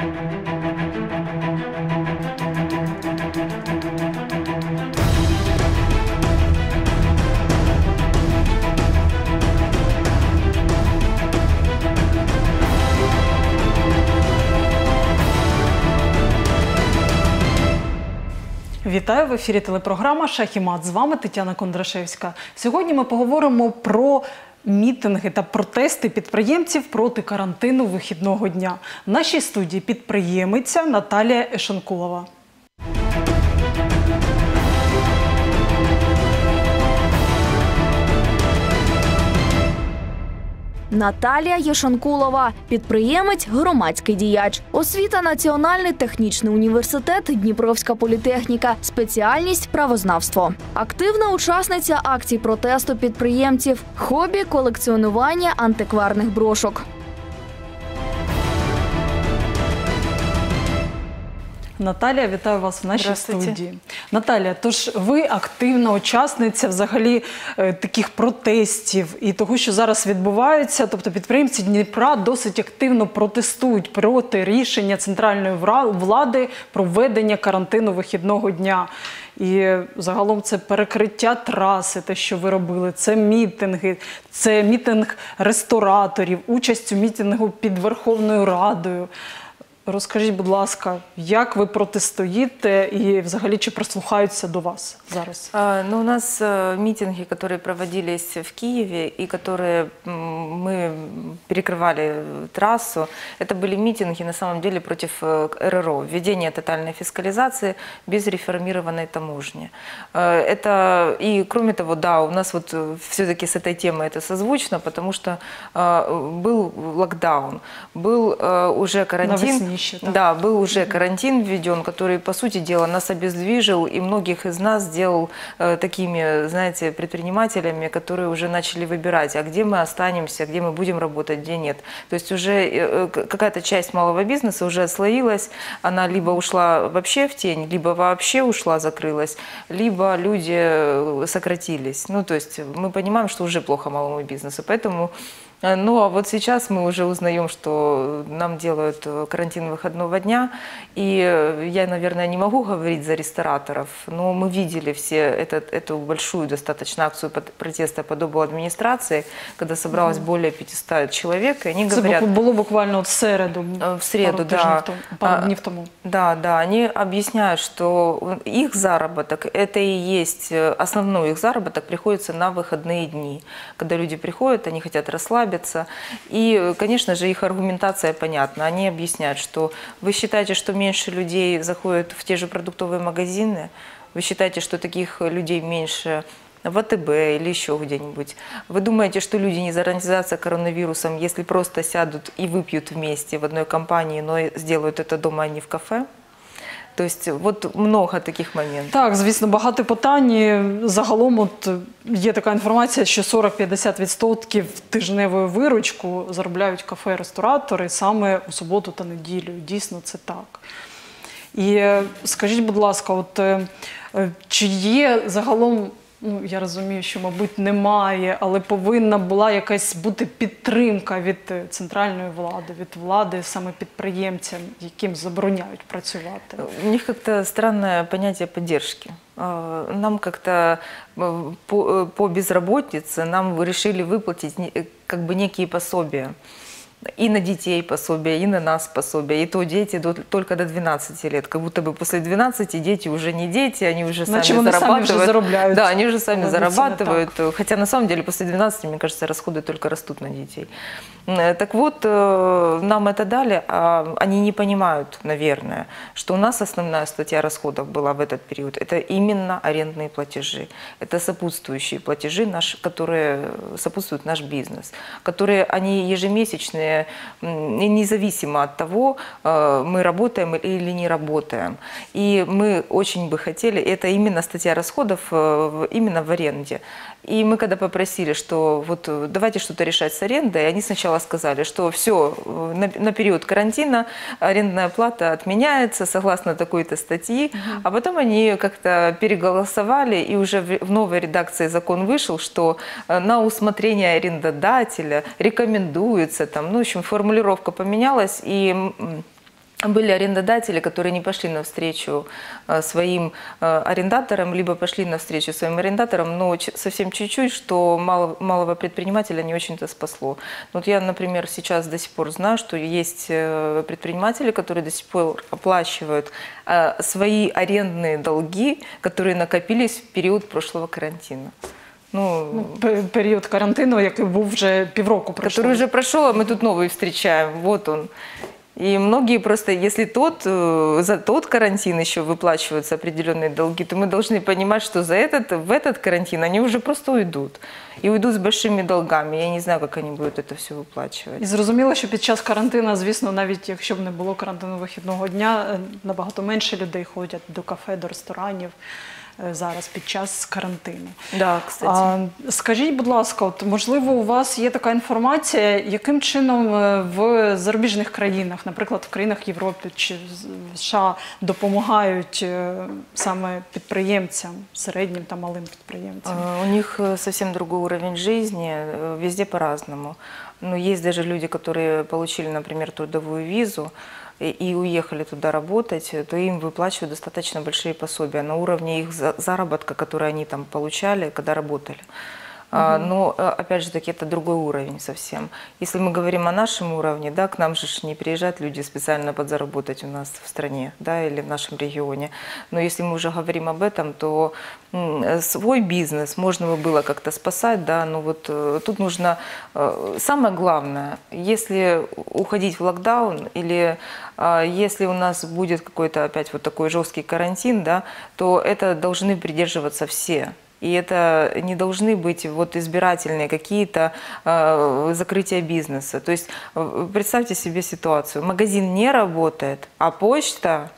Вітаю в ефірі телепрограма Шахімат. З вами Тетяна Кондрашевська. Сьогодні ми поговоримо про мітинги та протести підприємців проти карантину вихідного дня. В нашій студії підприємиця Наталія Ешанкулова. Наталія Єшанкулова, підприємець, громадський діяч. Освіта Національний технічний університет, Дніпровська політехніка, спеціальність правознавство. Активна учасниця акцій протесту підприємців, хобі колекціонування антикварних брошок. Наталія, вітаю вас в нашій студії. Наталія, тож ви активна учасниця взагалі е, таких протестів і того, що зараз відбувається. Тобто підприємці Дніпра досить активно протестують проти рішення центральної влади про введення карантину вихідного дня. І загалом це перекриття траси, те, що ви робили, це мітинги, це мітинг рестораторів, участь у мітингу під Верховною Радою. Розкажіть, будь ласка, як ви протистоїте і взагалі чи прислухаються до вас зараз? А, Ну, у нас э, митинги, которые проводились в Киеве и которые м, мы перекрывали э, трассу, это были митинги на самом деле против э, РРО, введения тотальной фискализации без реформированной таможни. Э, Это и кроме того, да, у нас вот все-таки с этой темой это созвучно, потому что э, был локдаун, был э, уже карантин. Так. Да, был уже карантин введен, который, по сути дела, нас обездвижил и многих из нас сделал э, такими, знаете, предпринимателями, которые уже начали выбирать, а где мы останемся, где мы будем работать, где нет. То есть уже э, к- какая-то часть малого бизнеса уже отслоилась, она либо ушла вообще в тень, либо вообще ушла, закрылась, либо люди э, сократились. Ну, то есть мы понимаем, что уже плохо малому бизнесу, поэтому Э, Ну, а вот сейчас мы уже узнаем, что нам делают э, карантин выходного дня. И э, я, наверное, не могу говорить за рестораторов, но мы видели все этот, эту большую достаточно акцию под- протеста по добу администрации, когда собралось более 500 человек, и они Це говорят... було буквально от в середу, Е, в середу, пару да. пару А, днів тому. Да, да, они объясняют, что их заработок, это и есть э, основной их заработок, приходится на выходные дни. Когда люди приходят, они хотят расслабиться. И, э, конечно же, их аргументация понятна. Они объясняют, что вы считаете, что меньше людей заходят в те же продуктовые магазины, вы считаете, что таких людей меньше в АТБ или еще где-нибудь. Вы думаете, что люди не заразятся коронавирусом, если просто сядут и выпьют вместе в одной компании, но и сделают это дома, а не в кафе? То от много таких моментів. Так, звісно, багато питань. Загалом, от є така інформація, що 40-50% тижневої виручку заробляють кафе-ресторатори саме у суботу та неділю. Дійсно, це так. І е, скажіть, будь ласка, от е, е, чи є загалом, ну я розумію, що, мабуть, немає, але повинна була якась бути підтримка від е, центральної влади, від влади саме підприємцям, яким забороняють працювати. У них как-то странное понятие поддержки. Э, Нам как-то э, по, э, по безработице нам решили выплатить не- э, как бы некие пособия. И на детей пособия, и на нас пособия. И то дети до- только до 12 лет. Как будто бы после 12 дети уже не дети, они уже сами Значит, они сами уже зарабатывают. зарабатывают. Да, они уже сами Логично, зарабатывают. Хотя на самом деле после 12, мне кажется, расходы только растут на детей. Э, Так вот, э, нам это дали, а они не понимают, наверное, что у нас основная статья расходов была в этот период. Это именно арендные платежи. Это сопутствующие платежи, наш, которые сопутствуют наш бизнес, которые они ежемесячные, независимо от того, э, мы работаем или не работаем. И мы очень бы хотели, это именно статья расходов э, именно в аренде. И мы когда попросили, что вот э, давайте что-то решать с арендой, они сначала сказали, что все, на, на период карантина арендная плата отменяется согласно такой-то статьи, а потом они как-то переголосовали, и уже в, в новой редакции закон вышел, что э, на усмотрение арендодателя рекомендуется, там, ну, в общем, формулировка поменялась, и были арендодатели, которые не пошли навстречу э, своим э, арендаторам, либо пошли навстречу своим арендаторам, но совсем чуть-чуть, что мало, малого предпринимателя не очень-то спасло. Вот я, например, сейчас до сих пор знаю, что есть э, предприниматели, которые до сих пор оплачивают свои арендные долги, которые накопились в период прошлого карантина. Ну, Ну, пе- період карантину, який був вже півроку пройшло. который уже прошел, а мы тут новый встречаем. Вот он. И многие просто, если тот, э, за тот карантин еще выплачиваются определенные долги, то мы должны понимать, что за этот, в этот карантин они уже просто уйдут. И уйдут с большими долгами. Я не знаю, как они будут это все выплачивать. І зрозуміло, що під час карантину, звісно, навіть якщо б не було карантину вихідного дня, е, набагато менше людей ходять до кафе, до ресторанів е, зараз під час карантину. Да, кстати. А, скажіть, будь ласка, от можливо, у вас є така інформація, яким чином е, в зарубіжних країнах, наприклад, в країнах Європи чи з- США, допомагають е, саме підприємцям, середнім та малим підприємцям? А, У них э, совсем другой уровень жизни, э, везде по-разному. Но есть даже люди, которые получили, например, трудовую визу И, уехали туда работать, то им выплачивают достаточно большие пособия на уровне их за- заработка, который они там получали, когда работали. А, Но, э, опять же таки, это другой уровень совсем. Если мы говорим о нашем уровне, да, к нам же не приезжают люди специально подзаработать у нас в стране, да, или в нашем регионе. Но если мы уже говорим об этом, то свой бизнес можно бы было как-то спасать, да, но вот э, тут нужно, э, самое главное, если уходить в локдаун или а, если у нас будет какой-то опять вот такой жесткий карантин, да, то это должны придерживаться все. И это не должны быть вот избирательные какие-то э, закрытия бизнеса. То есть э, представьте себе ситуацию. Магазин не работает, а почта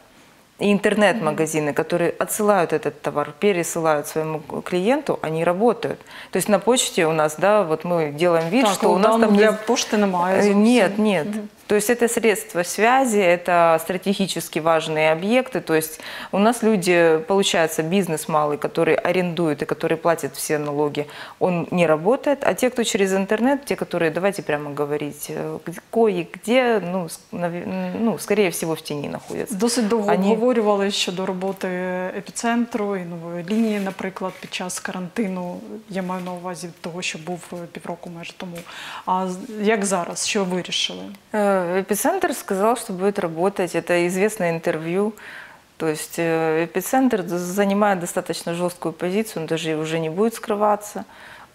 и интернет-магазины, которые отсылают этот товар, пересылают своему клиенту, они работают. То есть на почте у нас, да, вот мы делаем вид, так, что у нас локдауну там для есть- пошти немає. Э, зовсім. Нет, нет. То есть это средства связи, это стратегически важные объекты. То есть у нас люди, получается, бизнес малый, который арендует и который платит все налоги, он не работает. А те, кто через интернет, те, которые, давайте прямо говорить, э, г- кое-где, ну, с- наве- ну, скорее всего, в тени находятся. Досить довго Ані- обговорювали щодо роботи епіцентру і нової лінії, наприклад, під час карантину. Я маю на увазі того, що був е, півроку майже тому. А з- як зараз? Що вирішили? Эпицентр сказал, что будет работать. Это известное интервью. То есть э, эпицентр занимает достаточно жесткую позицию, он даже уже не будет скрываться.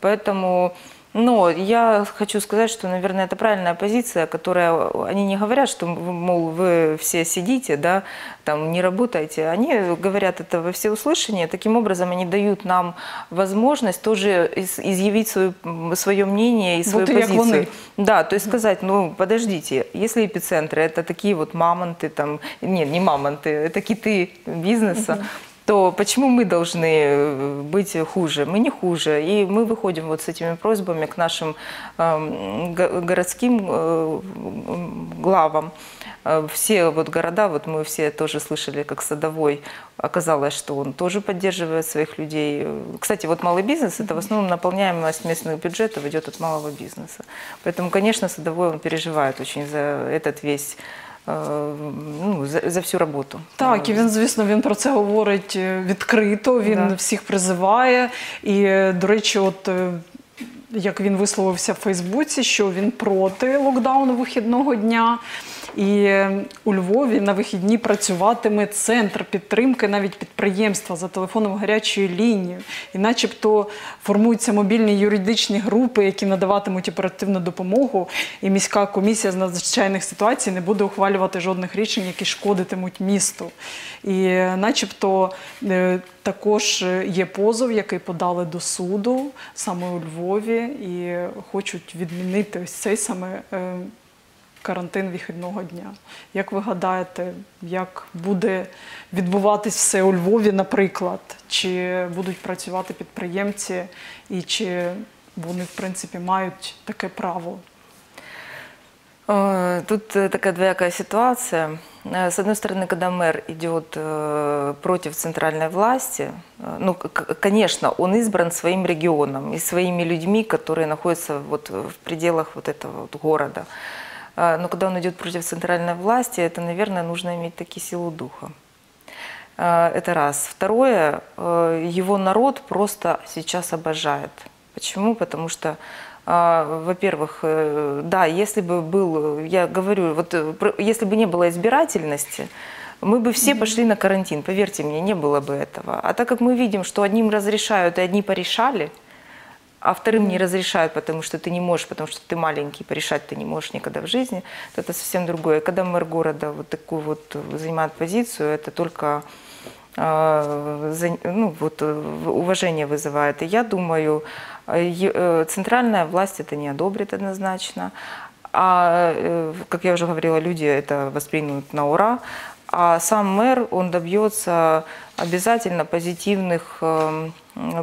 Поэтому, но я хочу сказать, что, наверное, это правильная позиция, которая, они не говорят, что, мол, вы все сидите, да, там, не работаете. Они говорят это во всеуслышание. Таким образом, они дают нам возможность тоже из- изъявить свое, свое мнение и свою як позицию. вони. Да, то есть сказать, ну подождите, если эпицентры это такие вот мамонты, там, нет, не мамонты, это киты бизнеса, то почему мы должны э, быть хуже? Мы не хуже. И мы выходим вот с этими просьбами к нашим эм, го- городским э, главам. Э, Все вот города, вот мы все тоже слышали, как Садовой, оказалось, что он тоже поддерживает своих людей. Кстати, вот малый бизнес, это в основном наполняемость местных бюджетов идет от малого бизнеса. Поэтому, конечно, Садовой, он переживает очень за этот весь, ну, за, за всю роботу. Так, і він, звісно, він про це говорить е, відкрито, він Да. всіх призиває. І, е, до речі, от е, як він висловився в Фейсбуці, що він проти локдауну вихідного дня. І е, у Львові на вихідні працюватиме центр підтримки навіть підприємства за телефоном гарячої лінії. І начебто формуються мобільні юридичні групи, які надаватимуть оперативну допомогу. І міська комісія з надзвичайних ситуацій не буде ухвалювати жодних рішень, які шкодитимуть місту. І е, начебто е, також е, є позов, який подали до суду саме у Львові, і хочуть відмінити ось цей саме е, карантин вихідного дня. Як ви гадаєте, як буде відбуватись все у Львові, наприклад? Чи будуть працювати підприємці, і чи вони, в принципі, мають таке право? Э, Тут э, такая двоякая ситуация. Э, С одной стороны, когда мэр идет э, против центральной власти, э, ну, к- к- конечно, он избран своим регионом и своими людьми, которые находятся вот в пределах вот этого вот города. А, Но когда он идет против центральной власти, это, наверное, нужно иметь таки силу духа. А, Это раз. Второе, э, его народ просто сейчас обожает. Почему? Потому что, а, во-первых, э, да, если бы был, я говорю, вот э, если бы не было избирательности, мы бы все пошли на карантин, поверьте мне, не было бы этого. А так как мы видим, что одним разрешают, и одни порешали, а вторым не разрешают, потому что ты не можешь, потому что ты маленький, порешать ты не можешь никогда в жизни, то это совсем другое. Когда мэр города вот такую вот занимает позицию, это только э, ну, вот, э, уважение вызывает. И я думаю, э, центральная власть это не одобрит однозначно. А, как я уже говорила, люди это воспримут на ура. А сам мэр, он добьется обязательно позитивных, эм,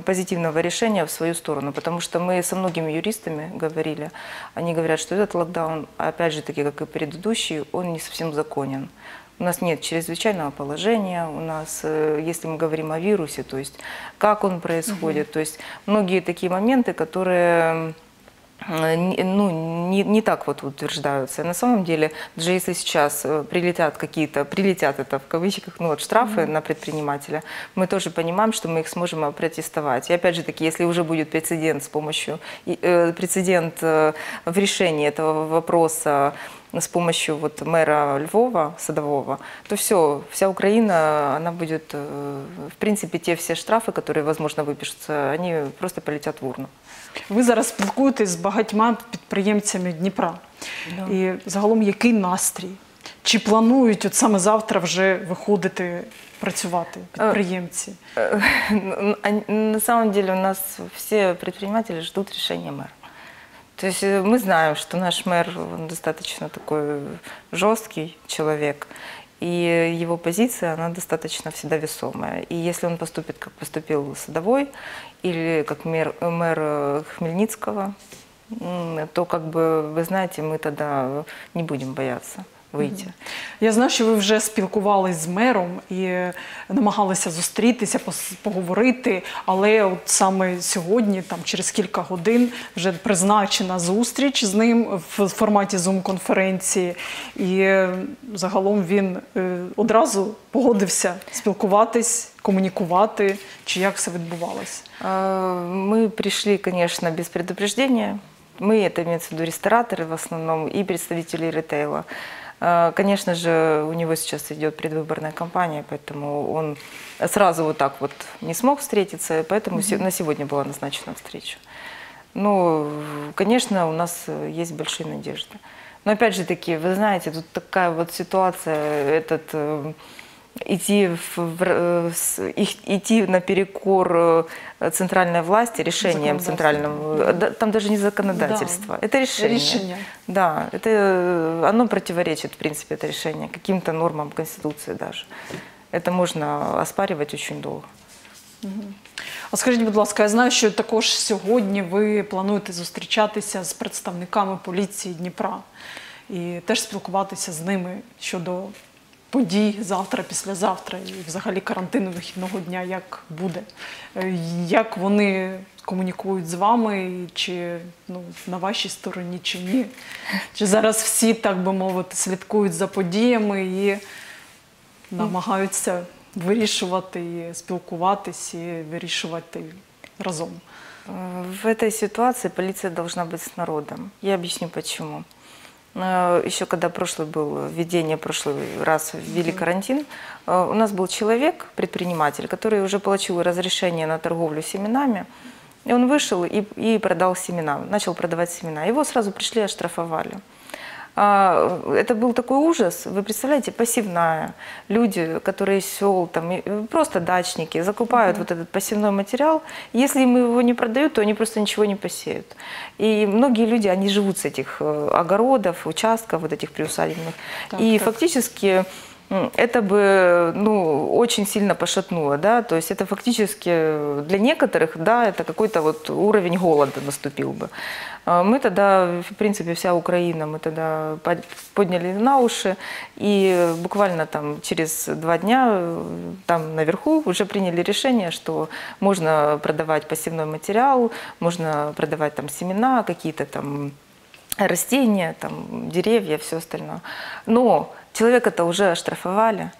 позитивного решения в свою сторону. Потому что мы со многими юристами говорили, они говорят, что этот локдаун, опять же таки, как и предыдущий, он не совсем законен. У нас нет чрезвычайного положения, у нас, э, если мы говорим о вирусе, то есть как он происходит, то есть многие такие моменты, которые ну, не, не так вот утверждаются. На самом деле, даже если сейчас э, прилетят какие-то, прилетят это в кавычках, ну вот штрафы на предпринимателя, мы тоже понимаем, что мы их сможем опротестовать. И опять же таки, если уже будет прецедент с помощью, э, прецедент э, в решении этого вопроса с помощью вот мэра Львова, Садового, то все, вся Украина, она будет, э, в принципе, те все штрафы, которые, возможно, выпишутся, они просто полетят в урну. Ви зараз спілкуєтесь з багатьма підприємцями Дніпра. І загалом який настрій? Чи планують от саме завтра вже виходити працювати підприємці? Э, н- а На самом деле у нас все предприниматели ждут решения мэра. То есть э, мы знаем, что наш мэр он достаточно такой жесткий человек, и его позиция, она достаточно всегда весомая. И если он поступит, как поступил Садовой, или как мэр, мэр э, Хмельницкого, то, как бы, вы знаете, мы тогда не будем бояться выйти. Я знаю, що ви вже спілкувались з мером і намагалися зустрітися, пос- поговорити, але от саме сьогодні, там через кілька годин, вже призначена зустріч з ним в форматі Zoom-конференції. І е, загалом він е, одразу погодився спілкуватись, комунікувати, чи як все відбувалося. А, Мы пришли, конечно, без предупреждения. Мы, это имеется в виду рестораторы в основном и представители ритейла. А, Конечно же, у него сейчас идет предвыборная кампания, поэтому он сразу вот так вот не смог встретиться, поэтому се- на сегодня была назначена встреча. Ну, конечно, у нас есть большие надежды. Но опять же таки, вы знаете, тут такая вот ситуация, этот э, идти, в, в- э, с- их- идти наперекор э, центральной власти решением Законодательству. центральным, э, да, там даже не законодательство, это решение. Решение. Да, это э, оно противоречит, в принципе, это решение каким-то нормам Конституции даже. Это можно оспаривать очень долго. А скажіть, будь ласка, я знаю, що також сьогодні ви плануєте зустрічатися з представниками поліції Дніпра і теж спілкуватися з ними щодо подій завтра, післязавтра і взагалі карантину вихідного дня, як буде. Е, Як вони комунікують з вами, і чи ну, на вашій стороні, чи ні? Чи зараз всі, так би мовити, слідкують за подіями і намагаються вирішувати і спілкуватись і вирішувати разом. Э, В этой ситуации полиция должна быть с народом. Я объясню почему. Э, Еще когда прошлый был введение, прошлый раз ввели карантин, э, у нас был человек, предприниматель, который уже получил разрешение на торговлю семенами, и он вышел и, и продал семена, начал продавать семена. Его сразу пришли и оштрафовали. А, Это был такой ужас. Вы представляете, пассивная. Люди, которые из сел, там, просто дачники, закупают вот этот пассивной материал. Если им его не продают, то они просто ничего не посеют. И многие люди, они живут с этих э, огородов, участков, вот этих приусадебных. Так, и так. фактически это бы ну, очень сильно пошатнуло, да, то есть это фактически для некоторых, да, это какой-то вот уровень голода наступил бы. А Мы тогда, в принципе, вся Украина, мы тогда под- подняли на уши, и буквально там через два дня э, там наверху уже приняли решение, что можно продавать пассивной материал, можно продавать там семена, какие-то там растения, там, деревья, все остальное. Но человека это уже оштрафовали.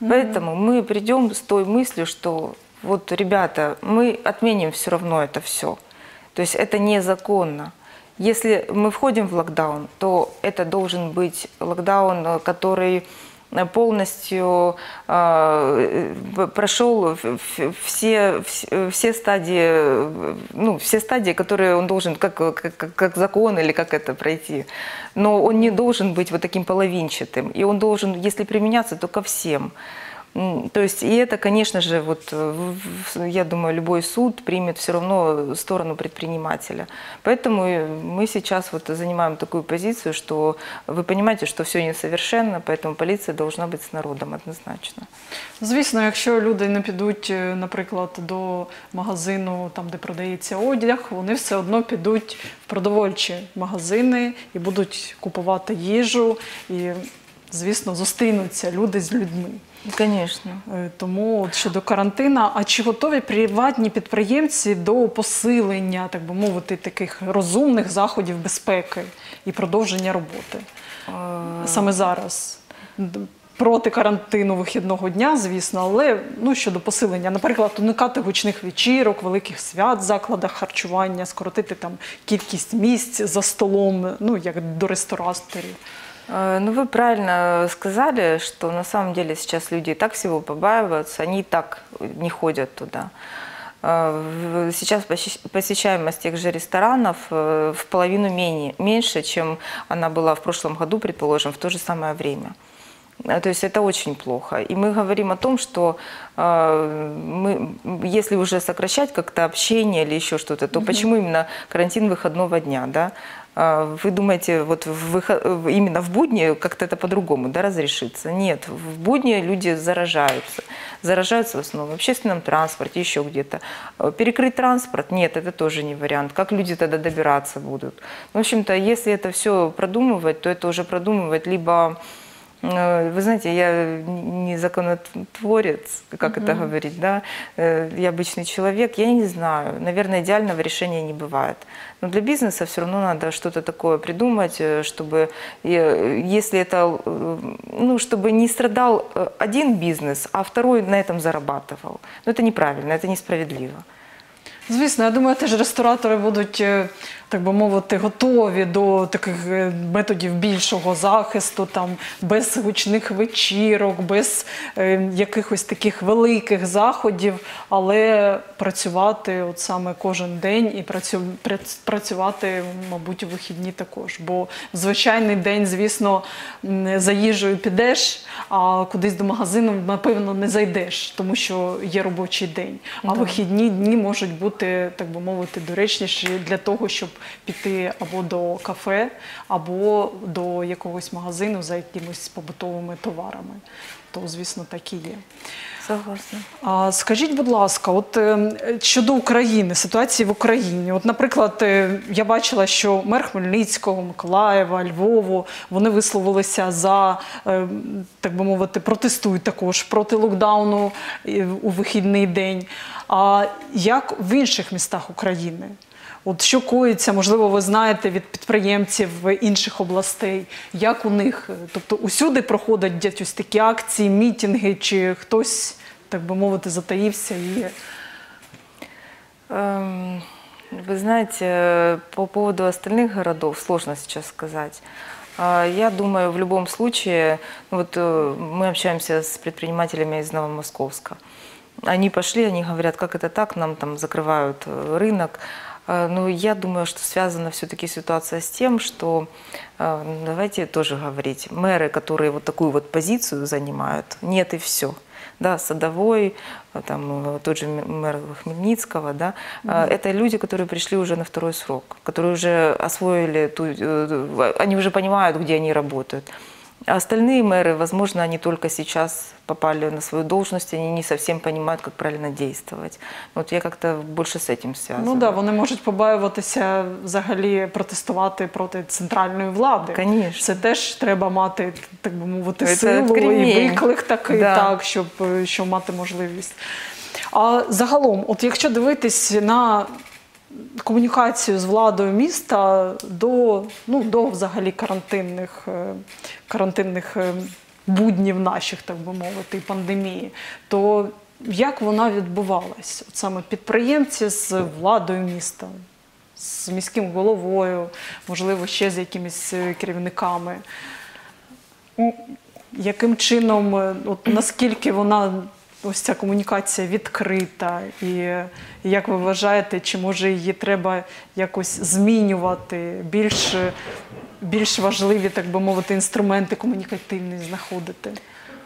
Поэтому мы придем с той мыслью, что вот, ребята, мы отменим все равно это все. То есть это незаконно. Если мы входим в локдаун, то это должен быть локдаун, э, который полностью э, э, прошел все, вс- все стадии, ну, все стадии, которые он должен, как, как- как закон или как это пройти. Но он не должен быть вот таким половинчатым. И он должен, если применяться, то ко всем. М, То есть, и это, конечно же, вот, э, в- в- я думаю, любой суд примет все равно сторону предпринимателя. Поэтому и мы сейчас вот занимаем такую позицию, что вы понимаете, что все несовершенно, поэтому полиция должна быть с народом однозначно. Звісно, якщо люди не підуть, е, наприклад, до магазину, там де продається одяг, вони все одно підуть в продовольчі магазини і будуть купувати їжу, і, звісно, зустрінуться люди з людьми. Конечно. Е, Тому от щодо карантина, а чи готові приватні підприємці до посилення, так би мовити, таких розумних заходів безпеки і продовження роботи саме зараз? Проти карантину вихідного дня, звісно, але ну щодо посилення, наприклад, уникати гучних вечірок, великих свят в закладах харчування, скоротити там кількість місць за столом, ну як до рестораторів. Э, Ну, вы правильно сказали, что на самом деле сейчас люди и так всего побаиваются, они и так не ходят туда. Э, Сейчас посещ- посещаемость тех же ресторанов э, в половину менее, меньше, чем она была в прошлом году, предположим, в то же самое время. Э, То есть это очень плохо. И мы говорим о том, что э, мы, если уже сокращать как-то общение или еще что-то, то почему именно карантин выходного дня, да? А, Вы думаете, вот в именно в будни как-то это по-другому да, разрешится? Нет, в будни люди заражаются. Заражаются в основном в общественном транспорте, еще где-то. А Перекрыть транспорт? Нет, это тоже не вариант. Как люди тогда добираться будут? В общем-то, если это все продумывать, то это уже продумывать либо Вы знаете, я не законотворец, как это говорить, да, Э, я обычный человек, я не знаю, наверное, идеального решения не бывает. Но для бизнеса все равно надо что-то такое придумать, э, чтобы, э, если это, э, ну, чтобы не страдал э, один бизнес, а второй на этом зарабатывал. Но это неправильно, это несправедливо. Звісно, я думаю, теж ресторатори будуть, е, так би мовити, готові до таких е, методів більшого захисту, там без гучних вечірок, без е, якихось таких великих заходів, але працювати от саме кожен день і працю, працювати, мабуть, у вихідні також. Бо в звичайний день, звісно, за їжею підеш, а кудись до магазину, напевно, не зайдеш, тому що є робочий день. А вихідні дні можуть бути, так би мовити, доречніші для того, щоб піти або до кафе, або до якогось магазину за якимись побутовими товарами. То, звісно, так і є. Согласна. Скажіть, будь ласка, от е, щодо України, ситуації в Україні, от, наприклад, е, я бачила, що мер Хмельницького, Миколаєва, Львову вони висловилися за е, так би мовити, протестують також проти локдауну у вихідний день. А як в інших містах України? От що коїться, можливо, ви знаєте від підприємців інших областей, як у них? Тобто усюди проходять десь ось такі акції, мітинги, чи хтось, так би мовити, затаївся і Эм, Вы знаете, по поводу остальных городов сложно сейчас сказать. А, Я думаю, в любом случае, ну вот э, мы общаемся с предпринимателями из Новомосковска. Они пошли, они говорят, как это так, нам там закрывают э, рынок. А, Но я думаю, что связана все-таки ситуация с тем, что, э, давайте тоже говорить, мэры, которые вот такую вот позицию занимают, нет и все да, Садовой, э, там, э, тот же мэр Хмельницкого, да, э, это люди, которые пришли уже на второй срок, которые уже освоили, ту, э, они уже понимают, где они работают. А остальные мэры, возможно, они только сейчас попали на свою должность, они не совсем понимают, как правильно действовать. Вот я как-то больше с этим связана. ну да, вони можуть побаюватися взагалі протестувати проти центральної влади. Конечно. Це теж треба мати, так би мовити, Це силу і кремінь. виклик такий, Да. так, щоб, е, щоб мати можливість. А загалом, от якщо дивитись на комунікацію з владою міста до, ну, до взагалі карантинних, е, карантинних е, буднів наших, так би мовити, пандемії, то як вона відбувалась? От саме підприємці з владою міста, з міським головою, можливо, ще з якимись е, керівниками. Яким чином, от наскільки вона ось ця комунікація відкрита, і е, як ви вважаєте, чи може її треба якось змінювати, більш, більш важливі, так би мовити, інструменти комунікативні знаходити?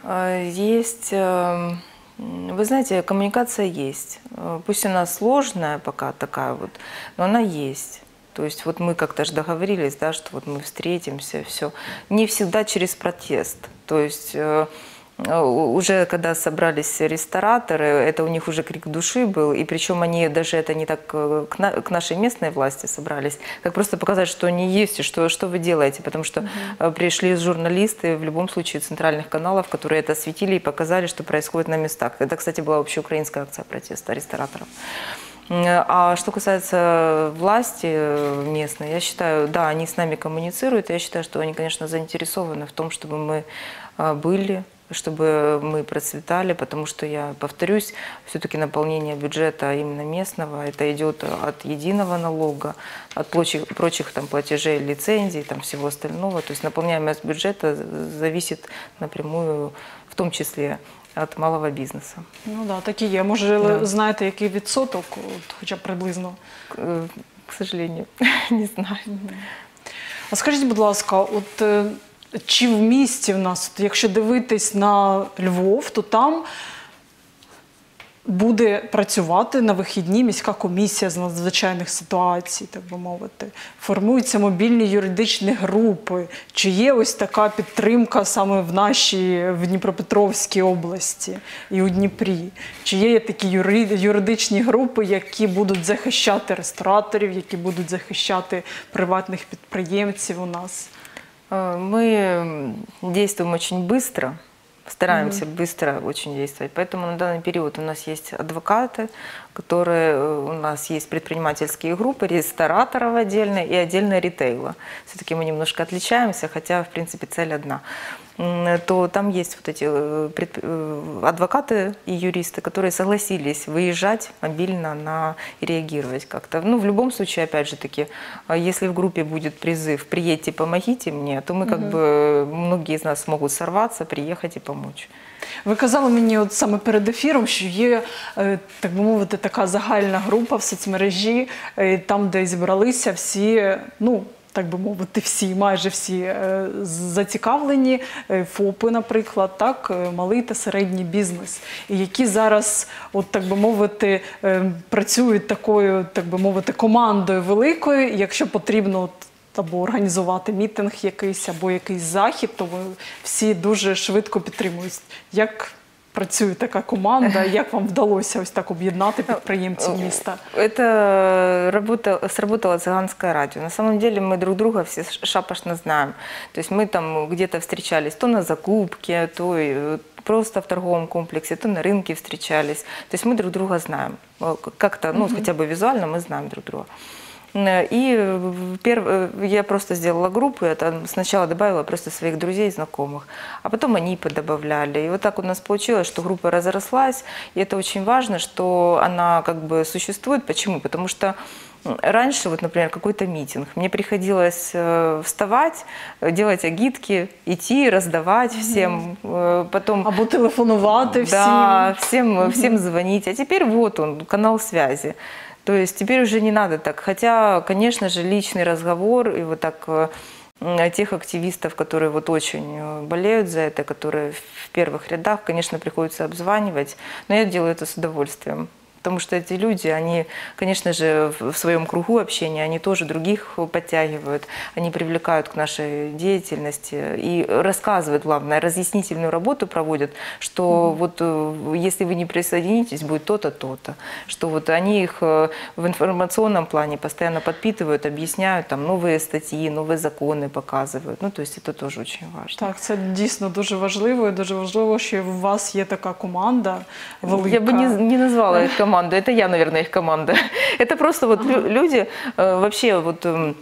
Э, Есть, э, м, вы знаете, коммуникация есть. Э, Пусть она сложная пока такая вот, но она есть. То есть вот мы как-то же договорились, да, что вот мы встретимся, все. Не всегда через протест. То есть э, э, уже когда собрались рестораторы, это у них уже крик души был, и причем они даже это не так э, к, на- к нашей местной власти собрались, как просто показать, что они есть и что, что вы делаете, потому что э, пришли журналисты в любом случае центральных каналов, которые это осветили и показали, что происходит на местах. Это, кстати, была общеукраинская акция протеста рестораторов. А что касается власти э, местной, я считаю, да, они с нами коммуницируют. Я считаю, что они, конечно, заинтересованы в том, чтобы мы были, чтобы мы процветали, потому что я повторюсь, все-таки наполнение бюджета именно местного, это идет от единого налога, от прочих, прочих там платежей, лицензий, там всего остального. То есть наполняемость бюджета зависит напрямую, в том числе от малого бизнеса. Ну так, так і є. Може, Да. знаєте, який відсоток, от, хоча б приблизно. К э, к сожалению, не знаю. А скажіть, будь ласка, от е, чи в місті в нас, якщо дивитись на Львов, то там буде працювати на вихідні міська комісія з надзвичайних ситуацій, так би мовити. Формуються мобільні юридичні групи. Чи є ось така підтримка саме в нашій в Дніпропетровській області і у Дніпрі? Чи є такі юридичні групи, які будуть захищати рестораторів, які будуть захищати приватних підприємців у нас? Э, Мы действуем очень быстро, стараемся быстро очень действовать. Поэтому на данный период у нас есть адвокаты, которые э, у нас есть предпринимательские группы, рестораторов отдельно и отдельно ритейла. Все-таки мы немножко отличаемся, хотя в принципе цель одна М, То там есть вот эти э, предп- э, адвокаты и юристы, которые согласились выезжать мобильно на и реагировать как-то. Ну, в любом случае, опять же таки, а если в группе будет призыв «приедьте, помогите мне», то мы как бы, многие из нас смогут сорваться, приехать и помочь. Ви казали мені от саме перед ефіром, що є, е, так би мовити, така загальна група в соцмережі, е, там, де зібралися всі, ну. Так би мовити, всі, майже всі е, зацікавлені е, ФОПи, наприклад, так, е, малий та середній бізнес, які зараз, от так би мовити, працюють такою, так би мовити, командою великою. Якщо потрібно от, або організувати мітинг якийсь, або якийсь захід, то всі дуже швидко підтримують. Як працює така команда? Як вам вдалося ось так об'єднати підприємців міста? Это работа, сработало цыганское радио. На самом деле мы друг друга все ш- шапошно знаем. То есть мы там где-то встречались то на закупке, то и, э, просто в торговом комплексе, то на рынке встречались. То есть мы друг друга знаем. Э, к- Как-то, ну, хотя бы визуально мы знаем друг друга. Э, И э, перв- э, я просто сделала группу, я там сначала добавила просто своих друзей, знакомых, а потом они подобавляли. И вот так у нас получилось, что группа разрослась, и это очень важно, что она как бы существует. Почему? Потому что Раньше, вот, например, какой-то митинг, мне приходилось вставать, делать агитки, идти, раздавать всем, потом Або телефонувати да, всем, всем звонить. А теперь вот он, канал связи. То есть теперь уже не надо так. Хотя, конечно же, личный разговор и вот так э, тех активистов, которые вот очень э, болеют за это, которые в первых рядах, конечно, приходится обзванивать. Но я делаю это с удовольствием. Потому что эти люди, они, конечно же, в в своем кругу общения, они тоже других подтягивают, они привлекают к нашей деятельности и рассказывают, главное, разъяснительную работу проводят, что вот э, если вы не присоединитесь, будет то-то, то-то. Что вот они их э, в информационном плане постоянно подпитывают, объясняют, там новые статьи, новые законы показывают. Ну, то есть это тоже очень важно. Так, це дійсно дуже важливо, і дуже важливо, що у вас є така команда велика. Я бы не, не назвала их команду, это я, наверное, их команда. Это просто вот лю- люди, э, вообще вот м,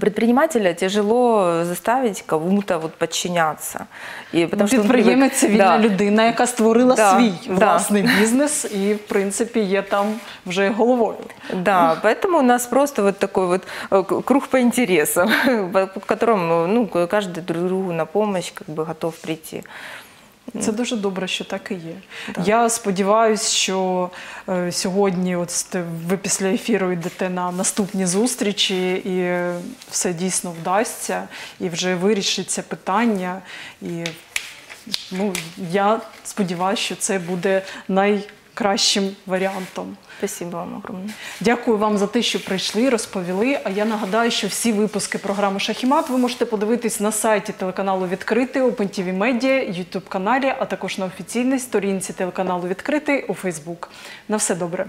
предпринимателя тяжело заставить кому-то вот подчиняться. И потому что он Підприємець це привык- вільна Да. людина, яка створила Да, свій да. власний бізнес і, в принципі, є там вже головою. Да, поэтому у нас просто вот такой вот э, к- круг по интересам, по которому ну, каждый друг другу на помощь как бы готов прийти. Це дуже добре, що так і є. Я сподіваюся, що е, сьогодні, от ви після ефіру йдете на наступні зустрічі, і все дійсно вдасться, і вже вирішиться питання. І ну, я сподіваюся, що це буде найкращим варіантом. Спасибо вам огромное. Дякую вам за те, що прийшли, розповіли. А я нагадаю, що всі випуски програми Шахімат ви можете подивитись на сайті телеканалу Відкритий, OpenTV Media, YouTube каналі, а також на офіційній сторінці телеканалу Відкритий у Facebook. На все добре.